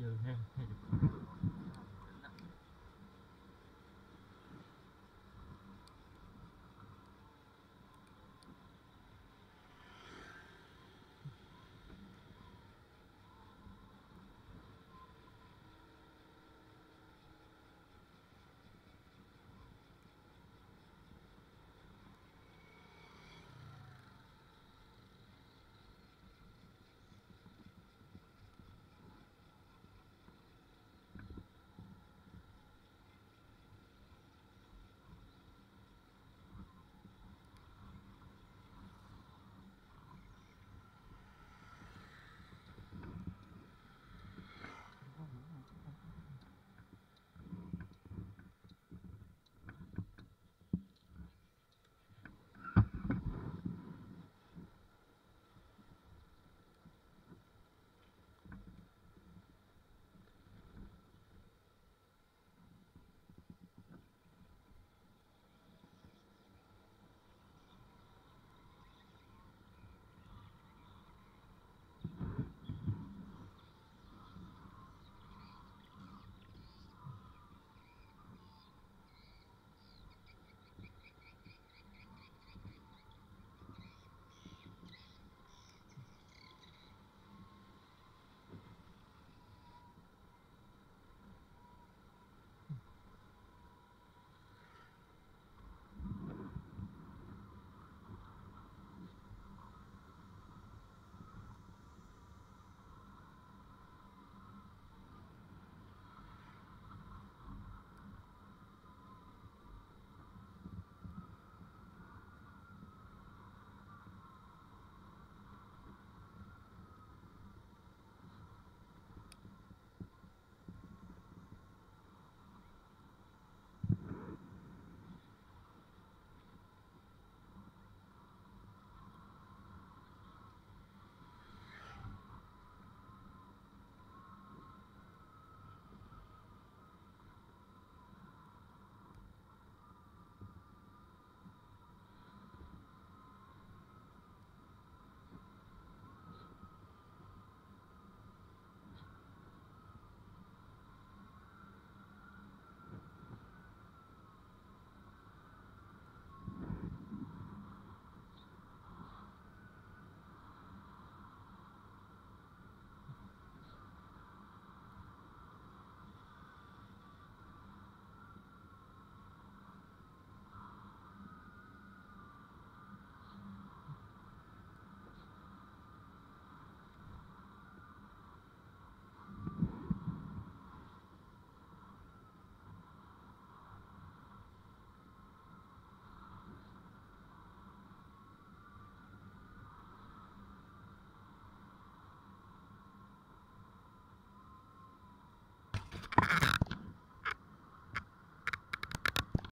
有没有。